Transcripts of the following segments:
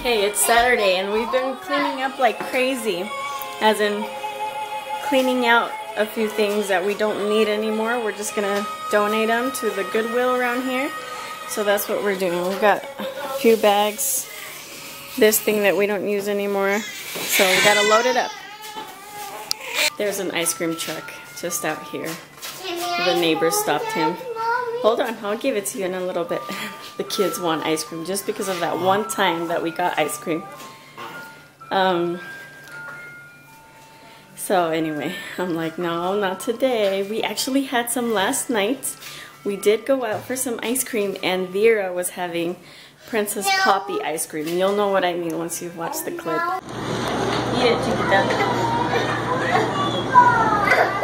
Okay, it's Saturday and we've been cleaning up like crazy. As in cleaning out a few things that we don't need anymore. We're just gonna donate them to the Goodwill around here. So that's what we're doing. We've got a few bags. This thing that we don't use anymore. So we gotta load it up. There's an ice cream truck just out here. The neighbor stopped him. Hold on, I'll give it to you in a little bit. The kids want ice cream just because of that one time that we got ice cream. Um, so anyway, I'm like, no, not today. We actually had some last night. We did go out for some ice cream and Vera was having Princess Poppy ice cream. You'll know what I mean once you've watched the clip. Eat it, Chiquita.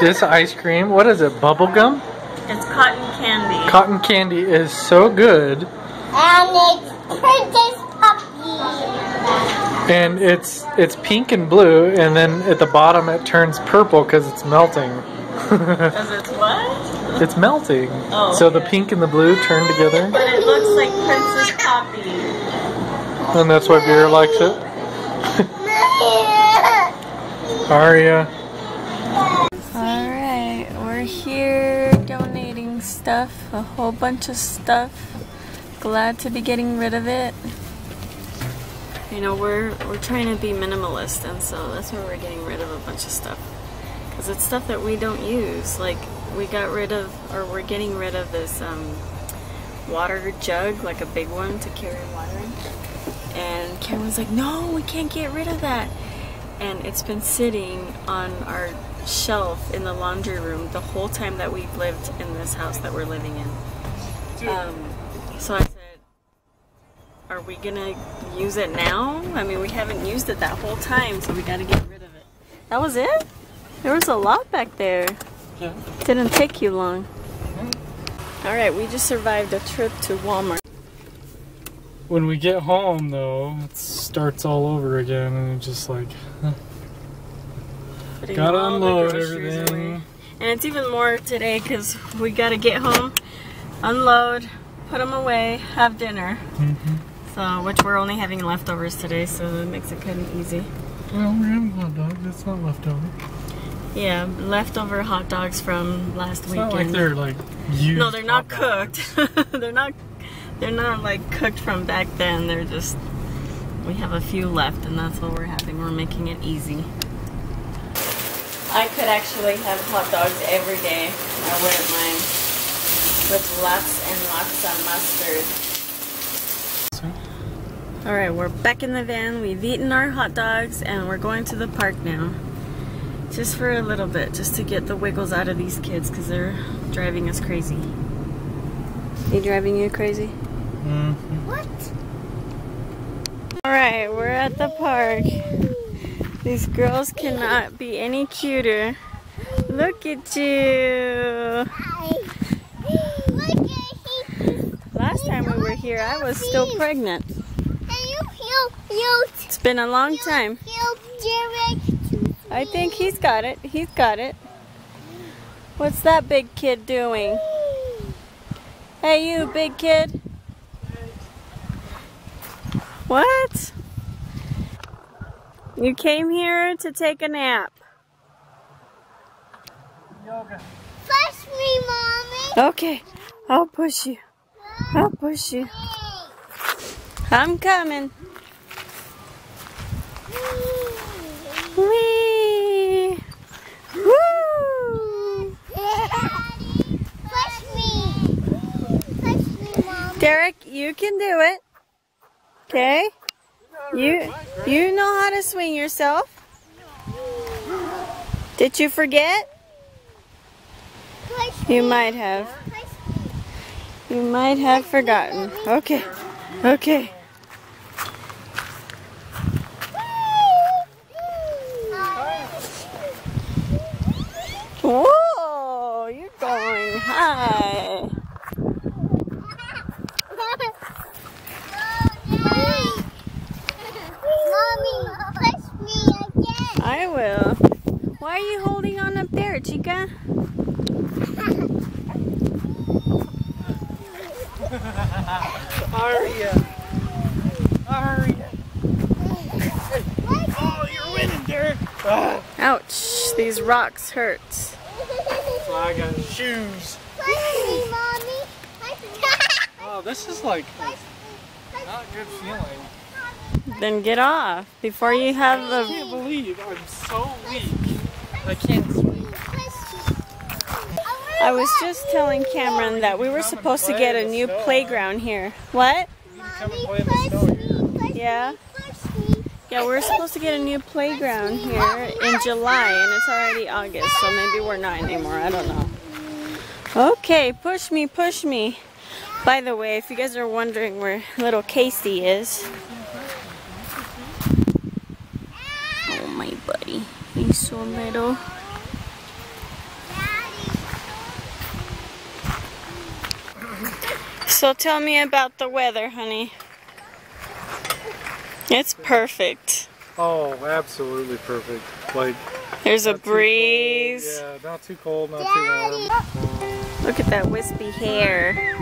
This ice cream, what is it, bubble gum? It's cotton candy. Cotton candy is so good. And it's Princess Puppy. And it's it's pink and blue, and then at the bottom it turns purple because it's melting. Does it what? it's melting. Oh, so the pink and the blue turn together, But it looks like Princess Poppy. and that's why Vera likes it. Aria. Alright, we're here donating stuff, a whole bunch of stuff. Glad to be getting rid of it. You know, we're we're trying to be minimalist and so that's why we're getting rid of a bunch of stuff. Cuz it's stuff that we don't use. Like we got rid of or we're getting rid of this um water jug, like a big one to carry water in. And Karen was like, "No, we can't get rid of that." and it's been sitting on our shelf in the laundry room the whole time that we've lived in this house that we're living in. Um, so I said, are we gonna use it now? I mean, we haven't used it that whole time, so we gotta get rid of it. That was it? There was a lot back there. Yeah. Didn't take you long. Alright, we just survived a trip to Walmart. When we get home, though, it starts all over again, and it's just like gotta unload everything. away. And it's even more today because we gotta get home, unload, put them away, have dinner. Mhm. So, uh, which we're only having leftovers today, so it makes it kind of easy. Well, we're having hot dogs. It's not leftover. Yeah, leftover hot dogs from last It's weekend. not like they're like used. no, they're not cooked. they're not. They're not like cooked from back then. They're just. We have a few left, and that's what we're having. We're making it easy. I could actually have hot dogs every day. I wouldn't mind. With lots and lots of mustard. All right, we're back in the van. We've eaten our hot dogs, and we're going to the park now. Just for a little bit, just to get the wiggles out of these kids, because they're driving us crazy. They driving you crazy? Mhm. What? Alright, we're at the park. These girls cannot be any cuter. Look at you. Look at he. Last time we were here, I was still pregnant. And you, you, you, It's been a long time. I think he's got it. He's got it. What's that big kid doing? Hey, you big kid. What? You came here to take a nap. Push me, mommy. Okay, I'll push you. I'll push you. I'm coming. Whee! Woo! Push me. Push me, mommy. Derek, you can do it. Okay? You you know how to swing yourself. Did you forget? You might have. You might have forgotten. Okay. Okay. Whoa! You're going high. Why are you holding on up there, Chica? Aria! Aria! Oh, you're winning, Derek! Ah. Ouch, these rocks hurt. So I got shoes. oh, this is like not a good feeling. Then get off before you have the... I can't believe I'm so weak. I can't. I was just telling Cameron that we were supposed to get a new playground here. What? Yeah. Yeah, we're supposed to get a new playground here in July, and it's already August, so maybe we're not anymore. I don't know. Okay, push me, push me. By the way, if you guys are wondering where little Casey is. Oh, my buddy. So little. So tell me about the weather, honey. It's perfect. Oh, absolutely perfect. Like There's a too cold. breeze. Yeah, not too cold, not too warm. Look at that wispy hair.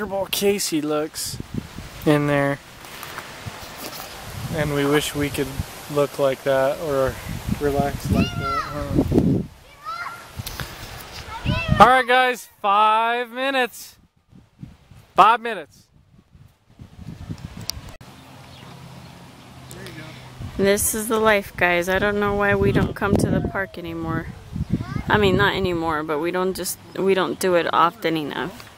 Comfortable Casey looks in there. And we wish we could look like that or relax like that. huh? Alright, guys, five minutes. Five minutes. This is the life, guys. I don't know why we don't come to the park anymore. I mean, not anymore, but we don't just we don't do it often enough.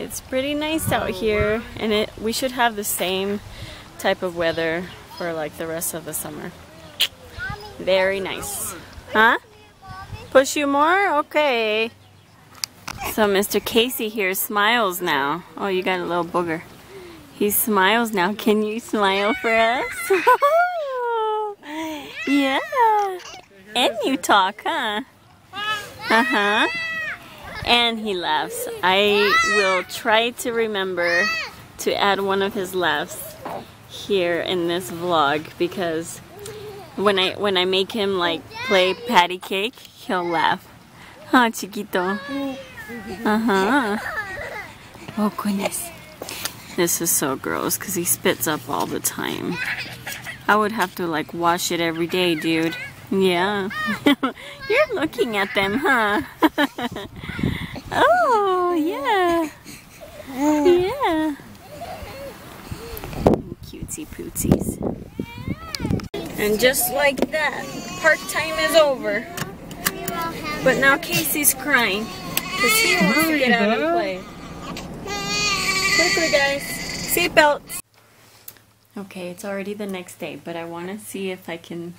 It's pretty nice out here, and it we should have the same type of weather for like the rest of the summer. Very nice. Huh? Push you more? Okay. So Mr. Casey here smiles now. Oh, you got a little booger. He smiles now. Can you smile for us? yeah. And you talk, huh? Uh-huh. And he laughs. I will try to remember to add one of his laughs here in this vlog because when I when I make him like play patty cake, he'll laugh. Huh, chiquito? Uh-huh. Oh goodness. This is so gross because he spits up all the time. I would have to like wash it every day, dude. Yeah. You're looking at them, huh? oh, yeah. Yeah. Cutesy pootsies. And just like that, park time is over. But now Casey's crying because he wants to get out and play. Quickly, guys. Seatbelts. Okay, it's already the next day, but I want to see if I can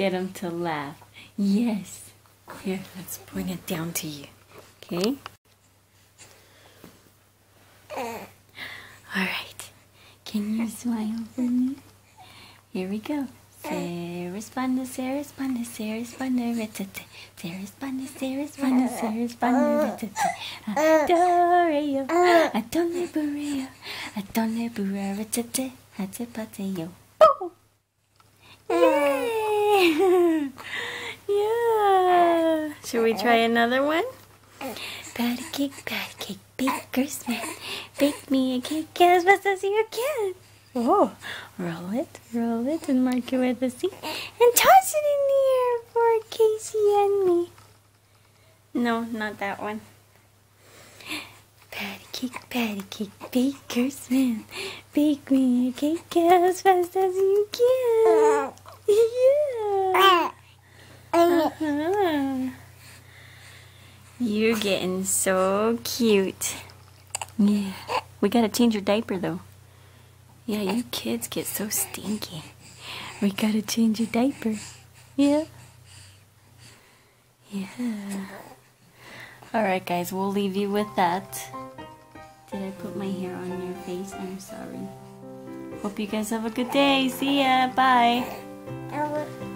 get him to laugh. Yes. Here, let's bring it down to you. Okay? Alright. Can you smile for me? Here we go. Se responde, se responde, se responde, retete. Se responde, se responde, se responde, retete. Adore adore bureo, adore bureo, retete, hate pateo. Yeah. Should we try another one? Patty cake, patty cake, baker's man. Bake me a cake as fast as you can. Oh, roll it, roll it, and mark it with a C. And toss it in the air for Casey and me. No, not that one. Patty cake, patty cake, baker's man. Bake me a cake as fast as you can. Yeah. You're getting so cute. Yeah. We gotta change your diaper though. Yeah, you kids get so stinky. We gotta change your diaper. Yeah. Yeah. Alright guys, we'll leave you with that. Did I put my hair on your face? I'm sorry. Hope you guys have a good day. See ya. Bye. I will-